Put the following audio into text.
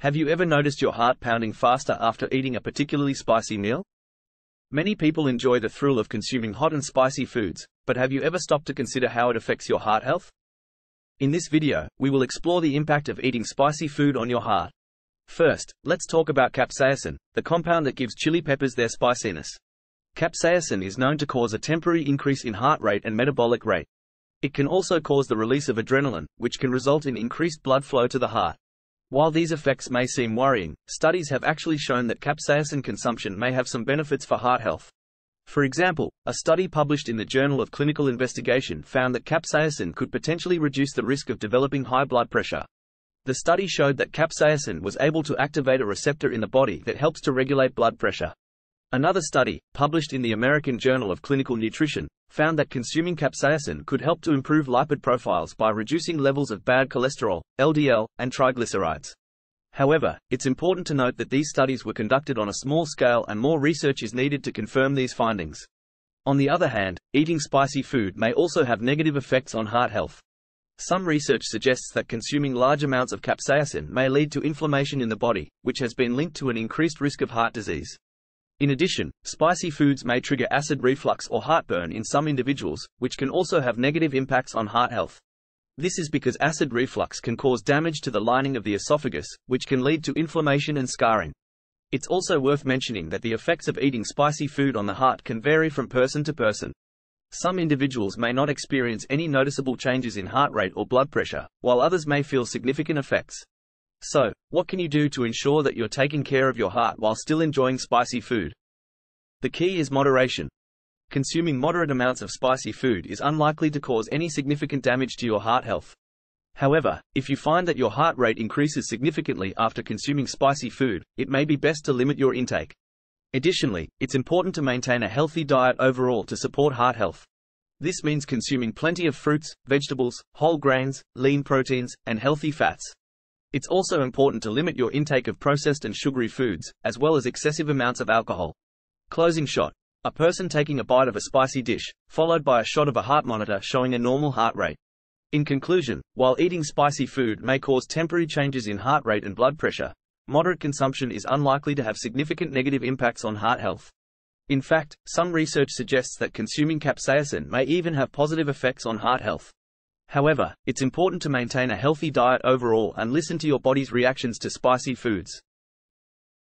Have you ever noticed your heart pounding faster after eating a particularly spicy meal? Many people enjoy the thrill of consuming hot and spicy foods, but have you ever stopped to consider how it affects your heart health? In this video, we will explore the impact of eating spicy food on your heart. First, let's talk about capsaicin, the compound that gives chili peppers their spiciness. Capsaicin is known to cause a temporary increase in heart rate and metabolic rate. It can also cause the release of adrenaline, which can result in increased blood flow to the heart. While these effects may seem worrying, studies have actually shown that capsaicin consumption may have some benefits for heart health. For example, a study published in the Journal of Clinical Investigation found that capsaicin could potentially reduce the risk of developing high blood pressure. The study showed that capsaicin was able to activate a receptor in the body that helps to regulate blood pressure. Another study, published in the American Journal of Clinical Nutrition, found that consuming capsaicin could help to improve lipid profiles by reducing levels of bad cholesterol, LDL, and triglycerides. However, it's important to note that these studies were conducted on a small scale and more research is needed to confirm these findings. On the other hand, eating spicy food may also have negative effects on heart health. Some research suggests that consuming large amounts of capsaicin may lead to inflammation in the body, which has been linked to an increased risk of heart disease. In addition, spicy foods may trigger acid reflux or heartburn in some individuals, which can also have negative impacts on heart health. This is because acid reflux can cause damage to the lining of the esophagus, which can lead to inflammation and scarring. It's also worth mentioning that the effects of eating spicy food on the heart can vary from person to person. Some individuals may not experience any noticeable changes in heart rate or blood pressure, while others may feel significant effects. So, what can you do to ensure that you're taking care of your heart while still enjoying spicy food? The key is moderation. Consuming moderate amounts of spicy food is unlikely to cause any significant damage to your heart health. However, if you find that your heart rate increases significantly after consuming spicy food, it may be best to limit your intake. Additionally, it's important to maintain a healthy diet overall to support heart health. This means consuming plenty of fruits, vegetables, whole grains, lean proteins, and healthy fats. It's also important to limit your intake of processed and sugary foods, as well as excessive amounts of alcohol. Closing shot. A person taking a bite of a spicy dish, followed by a shot of a heart monitor showing a normal heart rate. In conclusion, while eating spicy food may cause temporary changes in heart rate and blood pressure, moderate consumption is unlikely to have significant negative impacts on heart health. In fact, some research suggests that consuming capsaicin may even have positive effects on heart health. However, it's important to maintain a healthy diet overall and listen to your body's reactions to spicy foods.